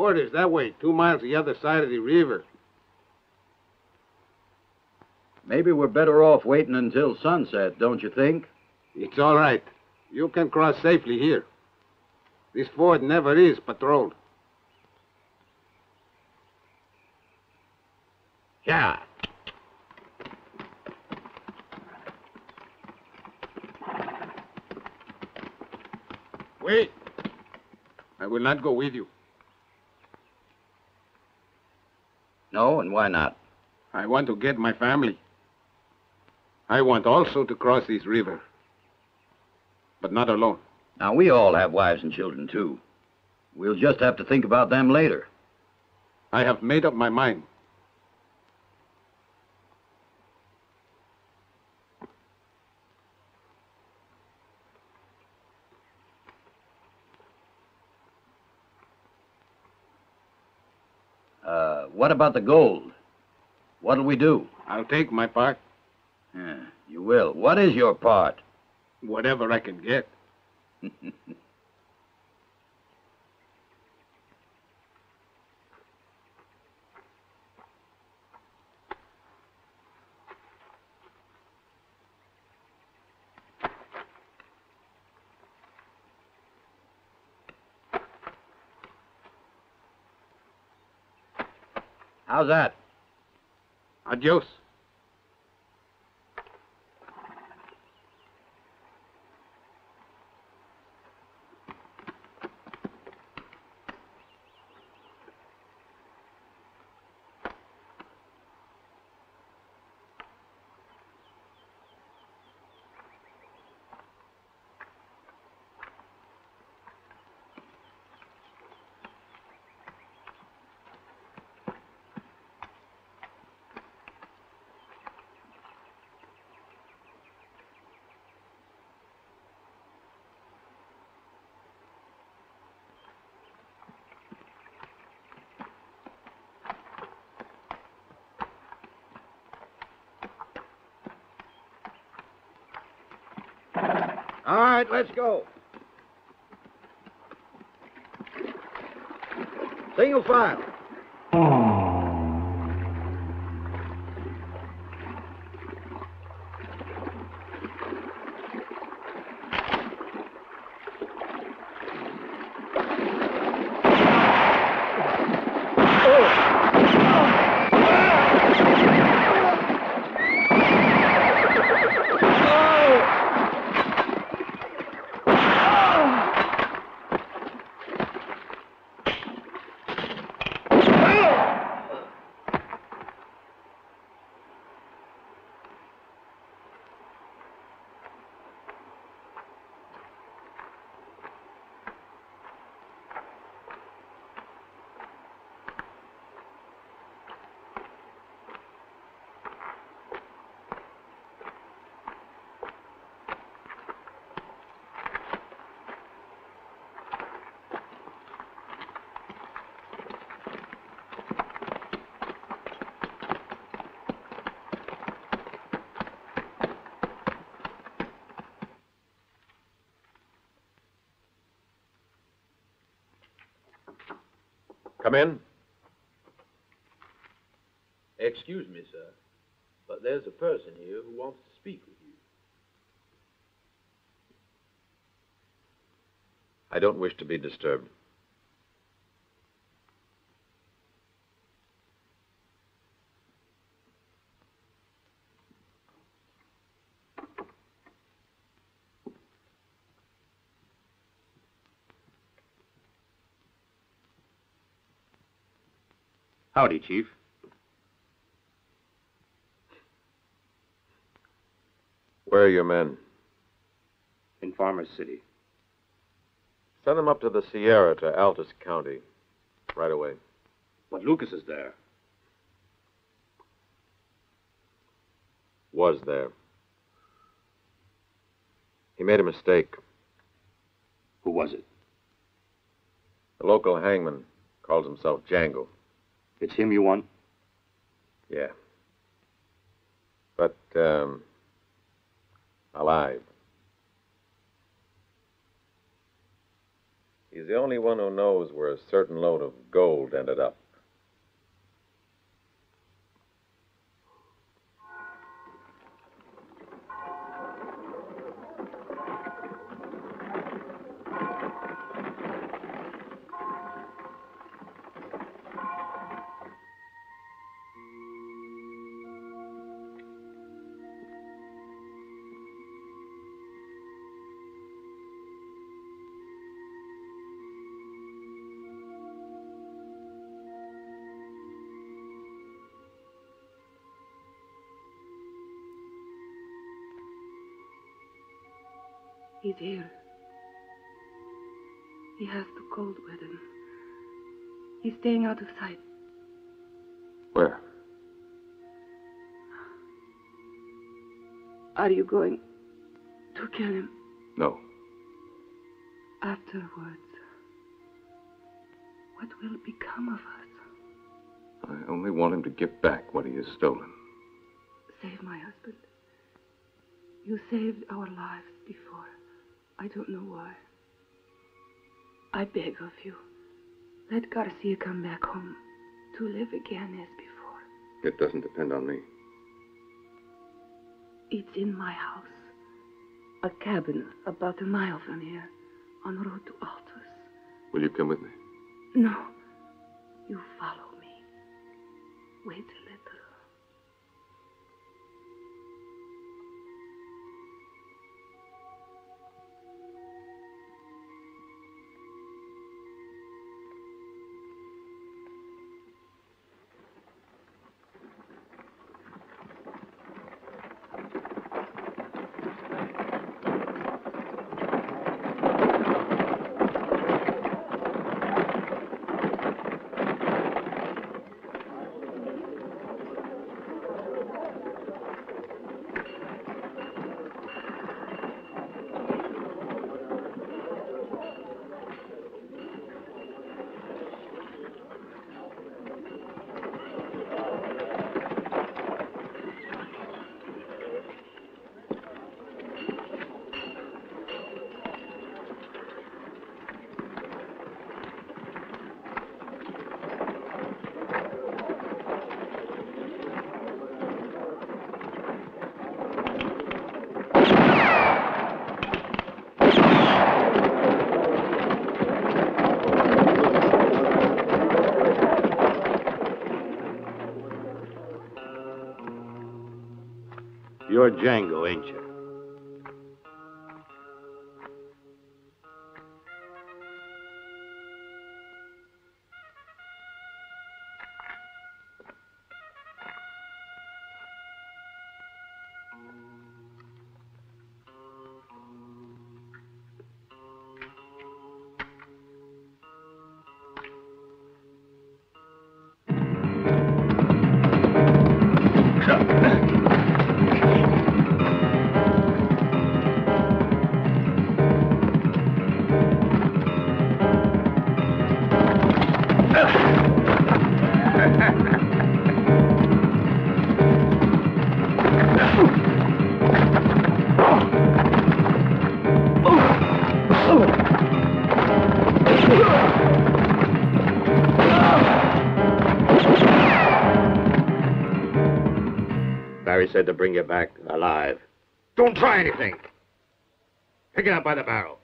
The border's that way, two miles the other side of the river. Maybe we're better off waiting until sunset, don't you think? It's all right. You can cross safely here. This ford never is patrolled. Yeah. Wait. I will not go with you. No, and why not? I want to get my family. I want also to cross this river. But not alone. Now, we all have wives and children, too. We'll just have to think about them later. I have made up my mind. Uh, what about the gold? What'll we do? I'll take my part. Yeah, you will. What is your part? Whatever I can get. How's that? Adios. All right, let's go. Single file. Hmm. Come in. Excuse me, sir, but there's a person here who wants to speak with you. I don't wish to be disturbed. Howdy, Chief. Where are your men? In Farmer's City. Send them up to the Sierra to Altus County. Right away. But Lucas is there. Was there. He made a mistake. Who was it? The local hangman calls himself Django. It's him you want? Yeah. But, um, alive. He's the only one who knows where a certain load of gold ended up. He's here. He has the gold with him. He's staying out of sight. Where? Are you going to kill him No. afterwards? What will become of us? I only want him to get back what he has stolen. Save my husband. You saved our lives before. I don't know why. I beg of you, let Garcia come back home to live again as before. It doesn't depend on me. It's in my house. A cabin about a mile from here, en route to Altus. Will you come with me? No, you follow me. Wait You're Django, ain't you? Said to bring you back alive. Don't try anything. Pick it up by the barrel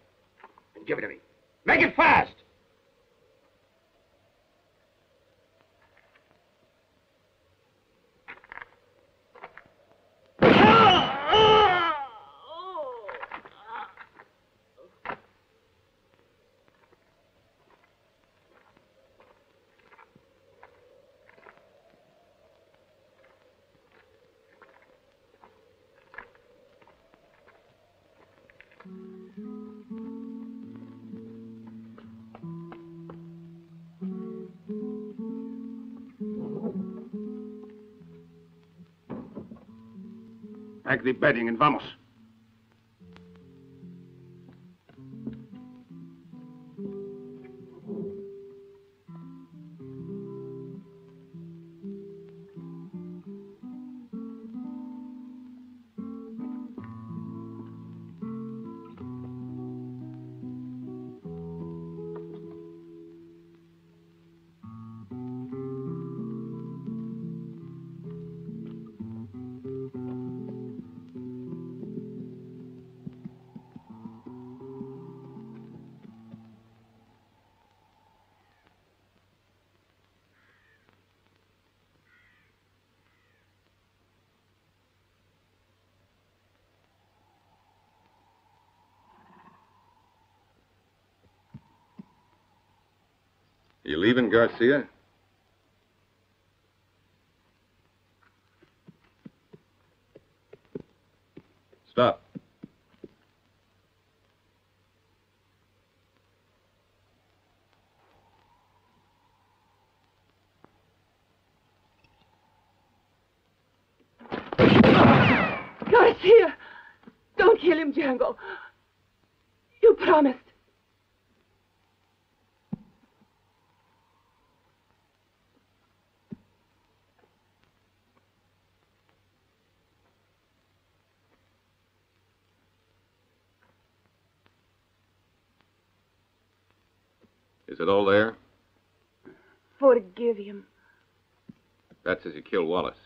The bedding and vamos. You leaving, Garcia? Stop. Garcia! Don't kill him, Django. You promised. Is it all there? Forgive him. That says you killed Wallace.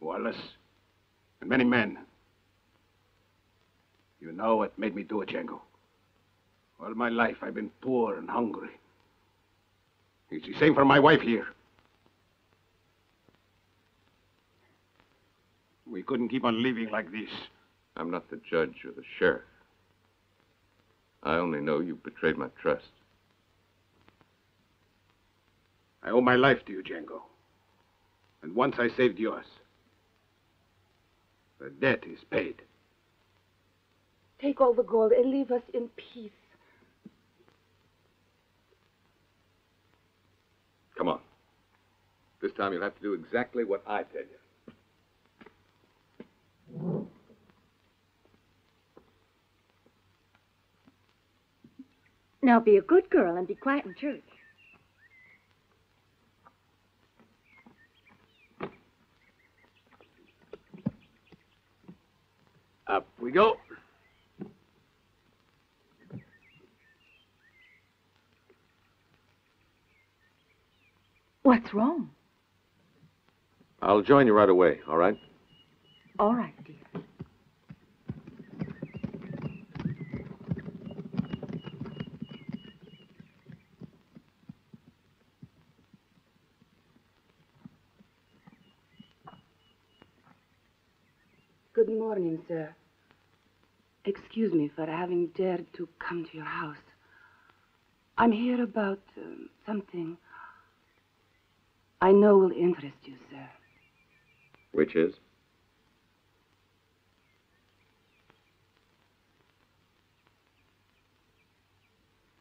Wallace, and many men. You know what made me do it, Django. All my life I've been poor and hungry. It's the same for my wife here. We couldn't keep on living like this. I'm not the judge or the sheriff. I only know you betrayed my trust. I owe my life to you, Django. And once I saved yours, the debt is paid. Take all the gold and leave us in peace. Come on. This time you'll have to do exactly what I tell you. Now be a good girl and be quiet in church. Up we go. What's wrong? I'll join you right away, all right? All right, dear. Good morning, sir. Excuse me for having dared to come to your house. I'm here about um, something I know will interest you, sir. Which is?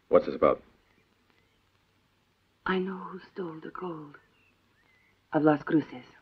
What's this about? I know who stole the gold of Las Cruces.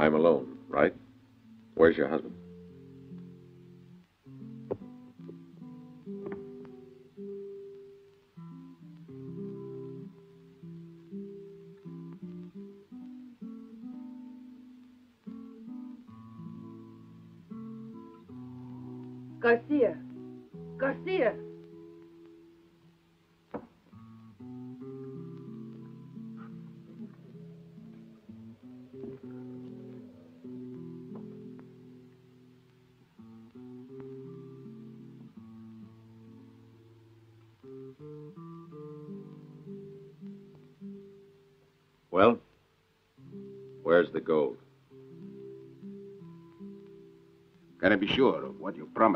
I'm alone, right? Where's your husband?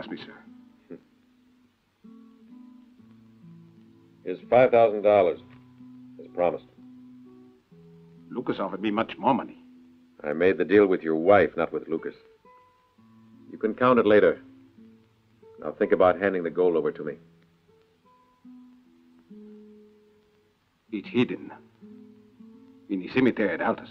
Promised me, sir? Here's $5,000, as promised. Lucas offered me much more money. I made the deal with your wife, not with Lucas. You can count it later. Now think about handing the gold over to me. It's hidden in the cemetery at Altus.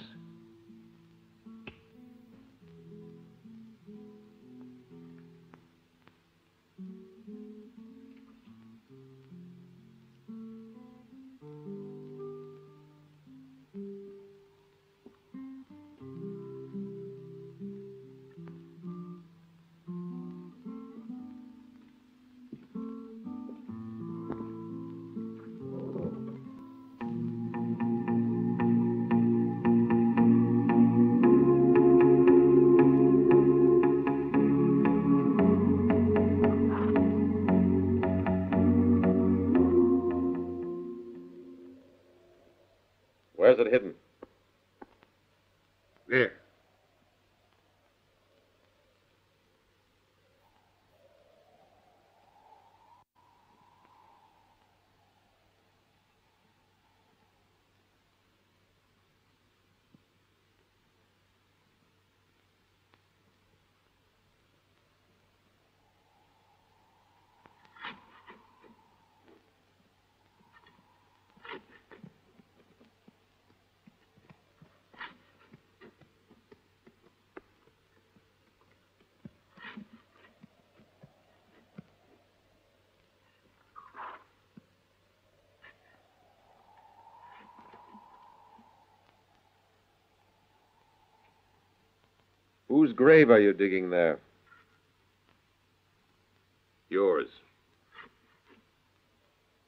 Whose grave are you digging there? Yours.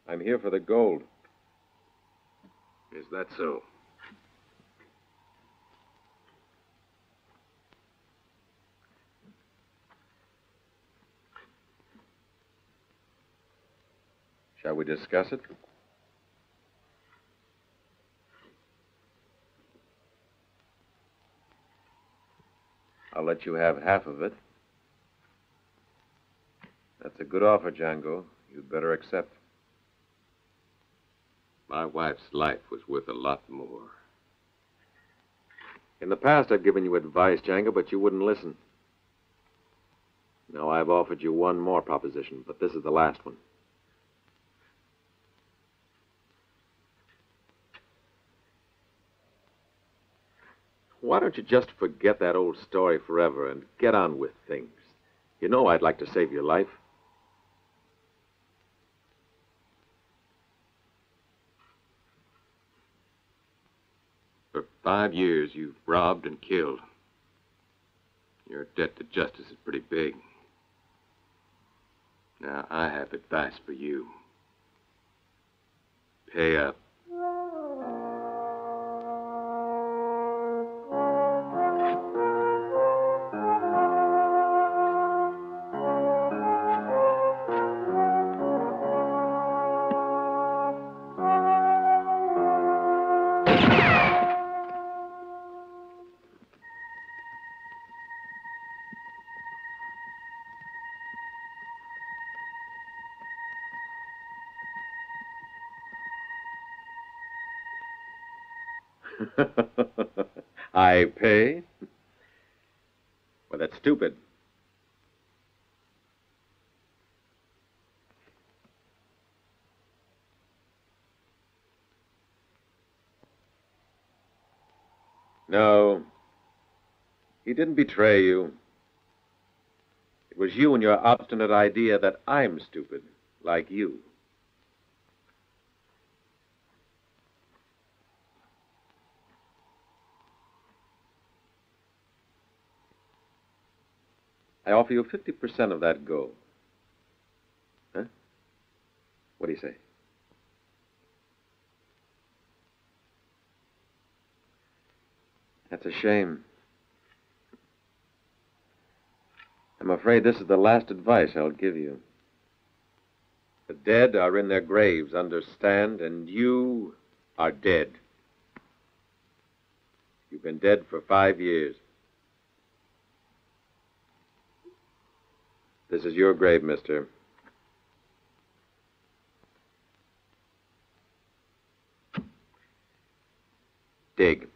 I'm here for the gold. Is that so? Shall we discuss it? I'll let you have half of it. That's a good offer, Django. You'd better accept. My wife's life was worth a lot more. In the past, I've given you advice, Django, but you wouldn't listen. Now I've offered you one more proposition, but this is the last one. Why don't you just forget that old story forever and get on with things? You know I'd like to save your life. For five years, you've robbed and killed. Your debt to justice is pretty big. Now, I have advice for you. Pay up. Didn't betray you. It was you and your obstinate idea that I'm stupid, like you. I offer you 50% of that gold. Huh? What do you say? That's a shame. I'm afraid this is the last advice I'll give you. The dead are in their graves, understand, and you are dead. You've been dead for five years. This is your grave, mister. Dig.